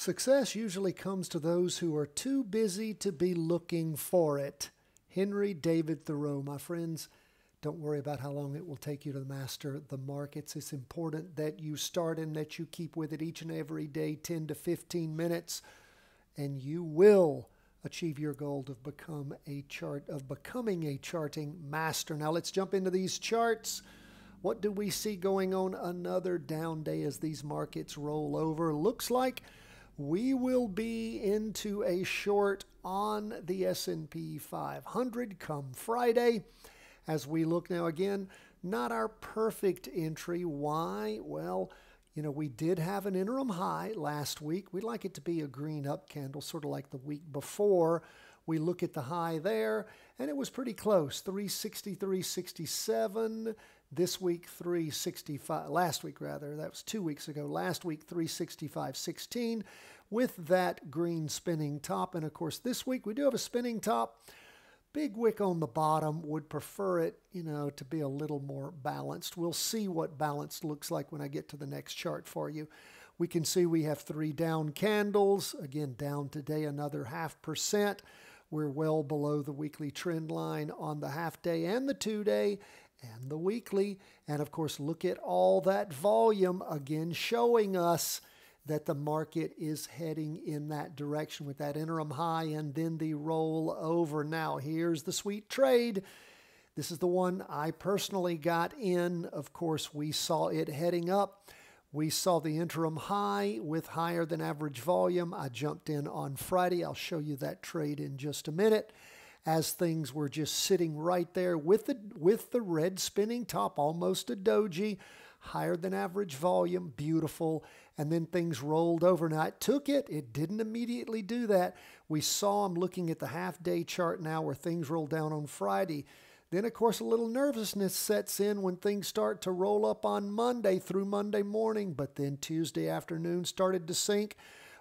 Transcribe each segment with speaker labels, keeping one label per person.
Speaker 1: Success usually comes to those who are too busy to be looking for it. Henry David Thoreau, my friends, don't worry about how long it will take you to master the markets. It's important that you start and that you keep with it each and every day, 10 to 15 minutes, and you will achieve your goal of become a chart of becoming a charting master. Now let's jump into these charts. What do we see going on? Another down day as these markets roll over. Looks like we will be into a short on the S&P 500 come Friday. As we look now again not our perfect entry. Why? Well you know we did have an interim high last week. We'd like it to be a green up candle sort of like the week before. We look at the high there and it was pretty close 360 367 this week, 365, last week rather, that was two weeks ago. Last week, 365.16 with that green spinning top. And of course, this week we do have a spinning top. Big wick on the bottom, would prefer it, you know, to be a little more balanced. We'll see what balanced looks like when I get to the next chart for you. We can see we have three down candles. Again, down today another half percent. We're well below the weekly trend line on the half day and the two day and the weekly. And of course, look at all that volume again showing us that the market is heading in that direction with that interim high and then the roll over. Now, here's the sweet trade. This is the one I personally got in. Of course, we saw it heading up. We saw the interim high with higher than average volume. I jumped in on Friday. I'll show you that trade in just a minute as things were just sitting right there with the with the red spinning top, almost a doji, higher than average volume, beautiful, and then things rolled over. Now it took it, it didn't immediately do that. We saw them looking at the half day chart now where things rolled down on Friday. Then, of course, a little nervousness sets in when things start to roll up on Monday through Monday morning, but then Tuesday afternoon started to sink.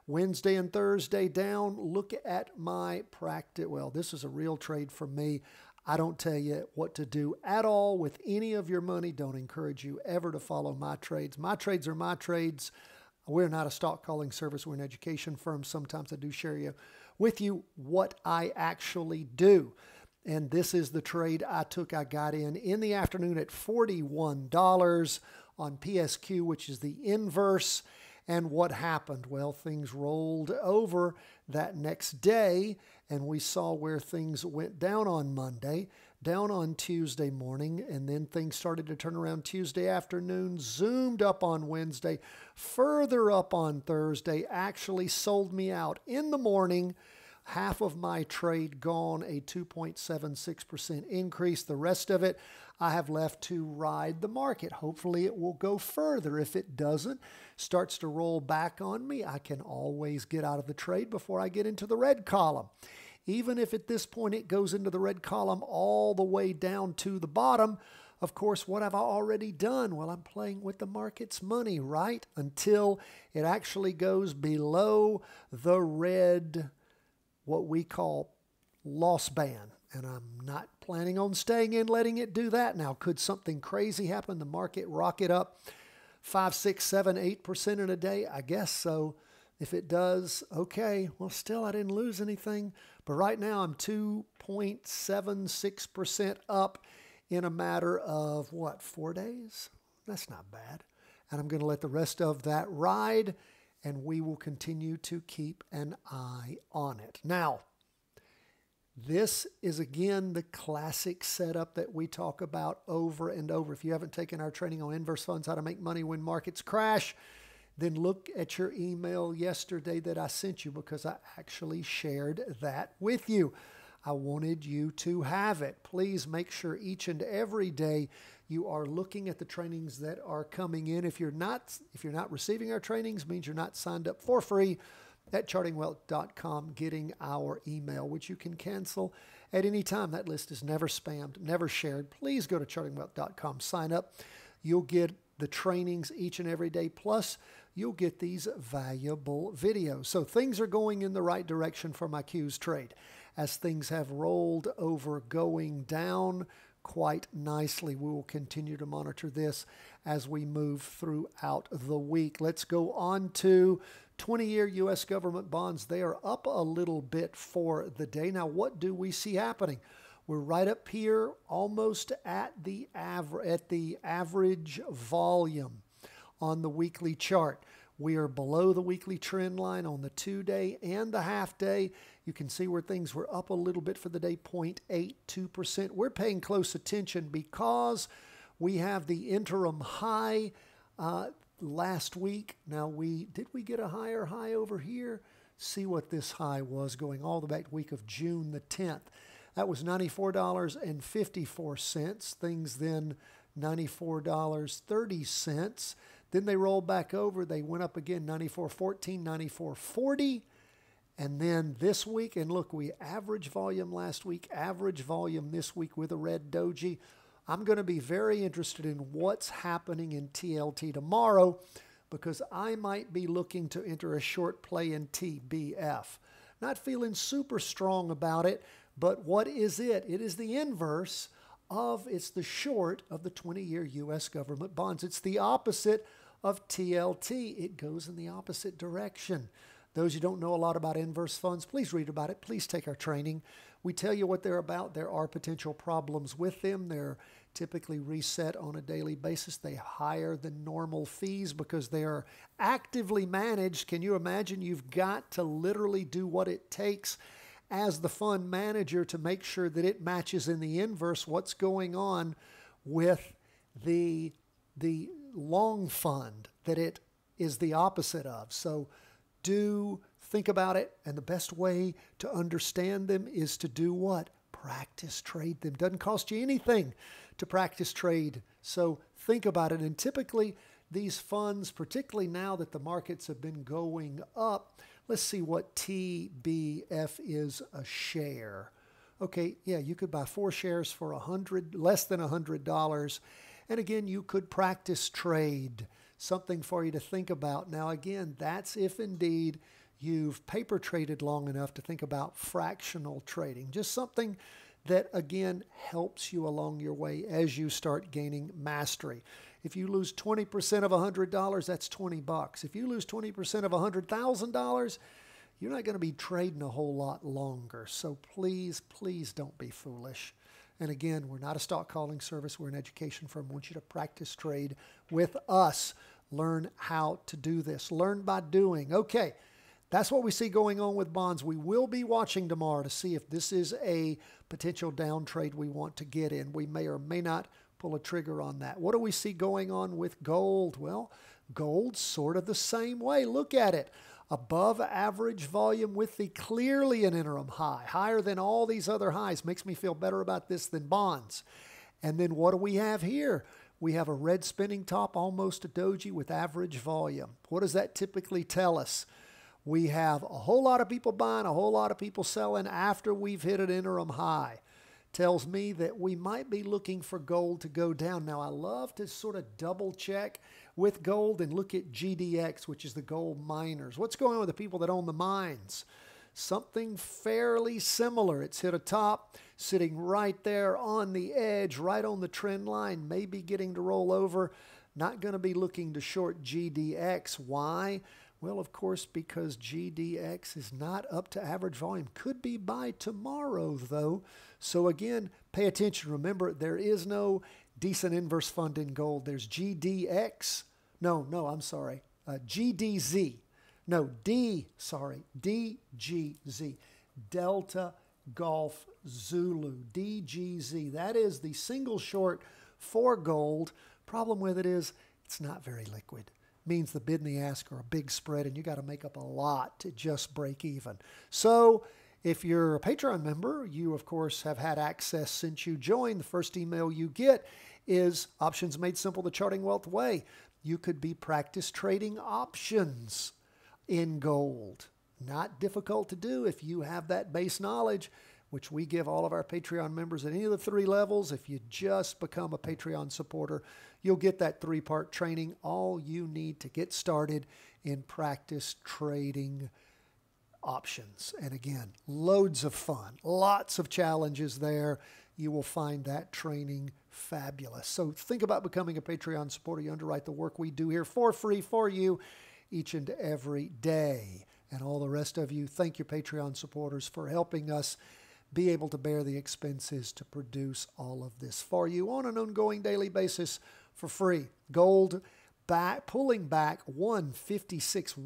Speaker 1: Wednesday and Thursday down. Look at my practice. Well, this is a real trade for me. I don't tell you what to do at all with any of your money. Don't encourage you ever to follow my trades. My trades are my trades. We're not a stock calling service, we're an education firm. Sometimes I do share you with you what I actually do. And this is the trade I took. I got in in the afternoon at $41 on PSQ, which is the inverse. And what happened? Well, things rolled over that next day, and we saw where things went down on Monday, down on Tuesday morning, and then things started to turn around Tuesday afternoon, zoomed up on Wednesday, further up on Thursday, actually sold me out in the morning half of my trade gone, a 2.76% increase. The rest of it I have left to ride the market. Hopefully, it will go further. If it doesn't, starts to roll back on me, I can always get out of the trade before I get into the red column. Even if at this point it goes into the red column all the way down to the bottom, of course, what have I already done? Well, I'm playing with the market's money, right? Until it actually goes below the red what we call loss ban. And I'm not planning on staying in letting it do that. Now, could something crazy happen? The market rocket up five, six, seven, eight percent in a day? I guess so. If it does, okay. Well, still, I didn't lose anything. But right now, I'm 2.76% up in a matter of what, four days? That's not bad. And I'm going to let the rest of that ride and we will continue to keep an eye on it. Now, this is again the classic setup that we talk about over and over. If you haven't taken our training on inverse funds, how to make money when markets crash, then look at your email yesterday that I sent you because I actually shared that with you. I wanted you to have it. Please make sure each and every day you are looking at the trainings that are coming in. If you're not if you're not receiving our trainings, means you're not signed up for free at chartingwealth.com getting our email, which you can cancel at any time. That list is never spammed, never shared. Please go to chartingwealth.com, sign up. You'll get the trainings each and every day. Plus, you'll get these valuable videos. So things are going in the right direction for my Q's trade as things have rolled over going down quite nicely. We will continue to monitor this as we move throughout the week. Let's go on to 20 year U.S. government bonds, they are up a little bit for the day. Now, what do we see happening? We're right up here, almost at the, aver- at the average volume on the weekly chart. We are below the weekly trend line on the two day and the half day. You can see where things were up a little bit for the day, 0.82%. We're paying close attention because we have the interim high uh, last week. Now, we did we get a higher high over here? See what this high was going all the back week of June the 10th. That was $94.54. Things then $94.30. Then they rolled back over. They went up again 94.14, 94.40. And then this week, and look, we average volume last week, average volume this week with a red doji. I'm going to be very interested in what's happening in TLT tomorrow because I might be looking to enter a short play in TBF. Not feeling super strong about it, but what is it? It is the inverse of, it's the short of the 20 year US government bonds. It's the opposite of TLT. It goes in the opposite direction. Those who don't know a lot about inverse funds, please read about it. Please take our training. We tell you what they're about. There are potential problems with them. They're typically reset on a daily basis. They higher than normal fees because they are actively managed. Can you imagine? You've got to literally do what it takes as the fund manager to make sure that it matches in the inverse what's going on with the the long fund that it is the opposite of. So do think about it and the best way to understand them is to do what? Practice trade them. Doesn't cost you anything to practice trade. So think about it and typically these funds, particularly now that the markets have been going up, Let's see what TBF is a share. Okay, yeah, you could buy four shares for a hundred, less than a hundred dollars. And again, you could practice trade. Something for you to think about. Now, again, that's if indeed you've paper traded long enough to think about fractional trading. Just something that again helps you along your way as you start gaining mastery. If you lose 20% of $100, that's 20 bucks. If you lose 20% of $100,000, you're not going to be trading a whole lot longer. So please, please don't be foolish. And again, we're not a stock calling service, we're an education firm. Want you to practice trade with us. Learn how to do this. Learn by doing. Okay, that's what we see going on with bonds. We will be watching tomorrow to see if this is a potential down trade we want to get in. We may or may not pull a trigger on that. What do we see going on with gold? Well, gold's sort of the same way. Look at it. Above average volume with the clearly an interim high, higher than all these other highs. Makes me feel better about this than bonds. And then what do we have here? We have a red spinning top, almost a doji with average volume. What does that typically tell us? We have a whole lot of people buying, a whole lot of people selling after we've hit an interim high tells me that we might be looking for gold to go down. Now, I love to sort of double check with gold and look at GDX, which is the gold miners. What's going on with the people that own the mines? Something fairly similar. It's hit a top, sitting right there on the edge, right on the trend line, maybe getting to roll over. Not going to be looking to short GDX. Why? Well, of course, because GDX is not up to average volume. Could be by tomorrow, though. So, again, pay attention. Remember, there is no decent inverse fund in gold. There's GDX. No, no, I'm sorry. Uh, GDZ. No, D, sorry, DGZ. Delta Golf Zulu. DGZ. That is the single short for gold. Problem with it is it's not very liquid means the bid and the ask are a big spread, and you got to make up a lot to just break even. So, if you're a Patreon member, you of course have had access since you joined. The first email you get is Options Made Simple the Charting Wealth Way. You could be practice trading options in gold. Not difficult to do if you have that base knowledge which we give all of our Patreon members at any of the three levels. If you just become a Patreon supporter, you'll get that three part training, all you need to get started in practice trading options. And again, loads of fun, lots of challenges there. You will find that training fabulous. So think about becoming a Patreon supporter. You underwrite the work we do here for free for you. each and every day. And all the rest of you, thank your Patreon supporters, for helping us be able to bear the expenses to produce all of this for you on an ongoing daily basis for free. Gold back pulling back 156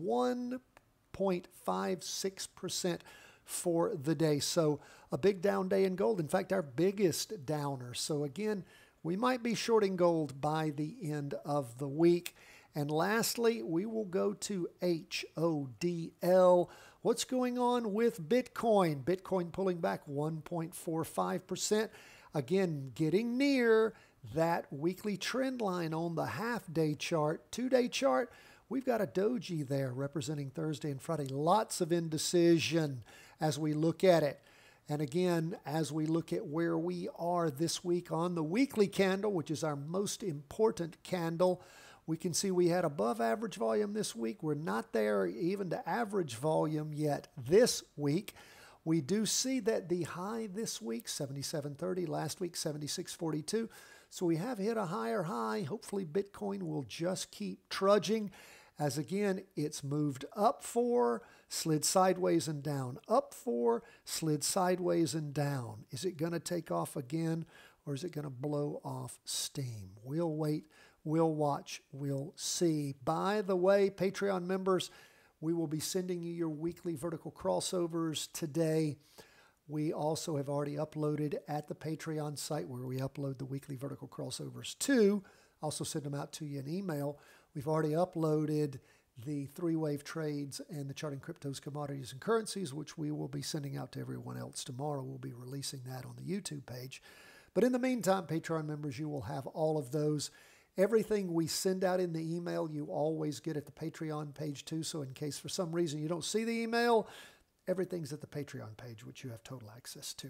Speaker 1: 1.56% for the day. So a big down day in gold. In fact, our biggest downer. So again, we might be shorting gold by the end of the week. And lastly, we will go to HODL. What's going on with Bitcoin? Bitcoin pulling back 1.45%. Again, getting near that weekly trend line on the half day chart, two day chart. We've got a doji there representing Thursday and Friday. Lots of indecision as we look at it. And again, as we look at where we are this week on the weekly candle, which is our most important candle, we can see we had above average volume this week. We're not there even to average volume yet this week. We do see that the high this week, 77.30, last week, 76.42. So we have hit a higher high. Hopefully, Bitcoin will just keep trudging as again, it's moved up four, slid sideways and down, up four, slid sideways and down. Is it going to take off again or is it going to blow off steam? We'll wait We'll watch, we'll see. By the way, Patreon members, we will be sending you your weekly vertical crossovers today. We also have already uploaded at the Patreon site where we upload the weekly vertical crossovers too. Also send them out to you in email. We've already uploaded the three wave trades and the charting cryptos, commodities, and currencies, which we will be sending out to everyone else tomorrow. We'll be releasing that on the YouTube page. But in the meantime, Patreon members, you will have all of those. Everything we send out in the email, you always get at the Patreon page too. So, in case for some reason you don't see the email, everything's at the Patreon page, which you have total access to.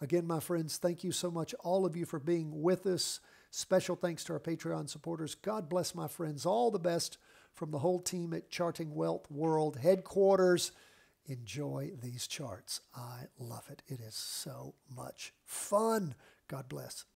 Speaker 1: Again, my friends, thank you so much, all of you, for being with us. Special thanks to our Patreon supporters. God bless my friends. All the best from the whole team at Charting Wealth World headquarters. Enjoy these charts. I love it. It is so much fun. God bless.